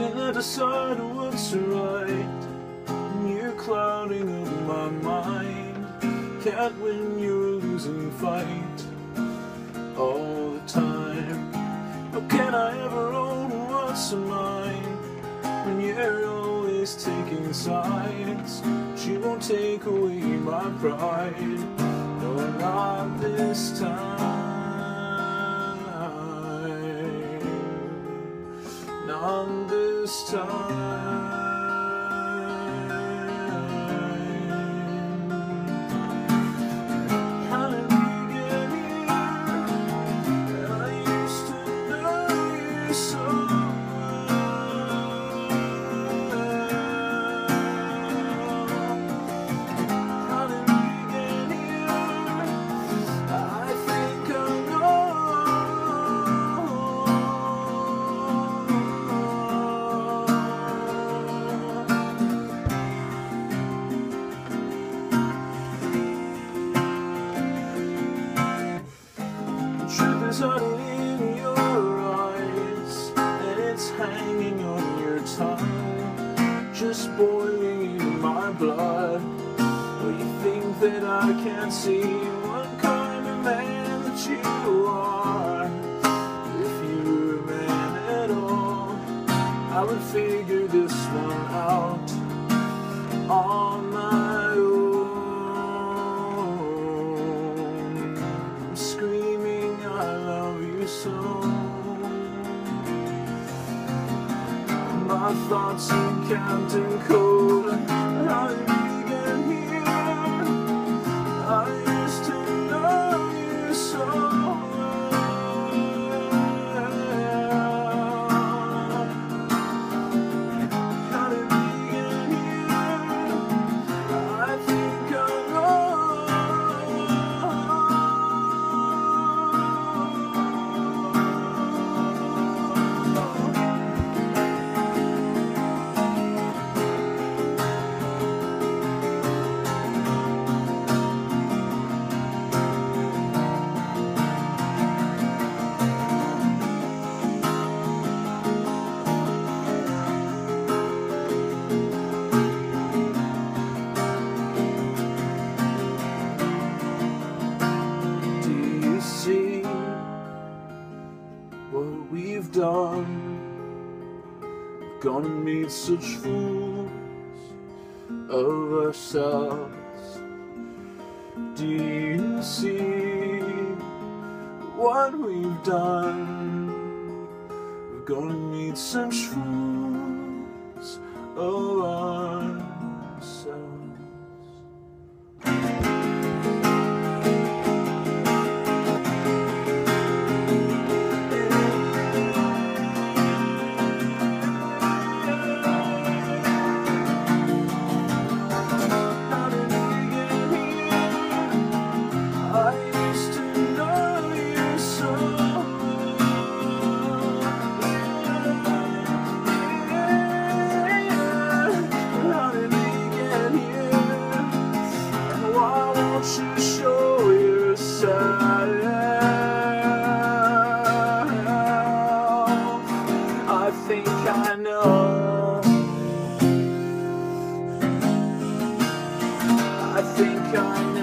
Can't decide what's right. You're clouding up my mind. Can't win, you're losing fight all the time. How can I ever own what's mine when you're always taking sides? She won't take away my pride. No, not this time. Not this time. Hiding in your eyes, and it's hanging on your tongue, just boiling in my blood. Well, you think that I can't see what kind of man that you are? Thoughts in Captain Cold. We've done? We've gone and made such fools of ourselves. Do you see what we've done? We've gone and made such fools of ourselves. Won't you show yourself? I think I know. I think I know.